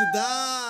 cidade.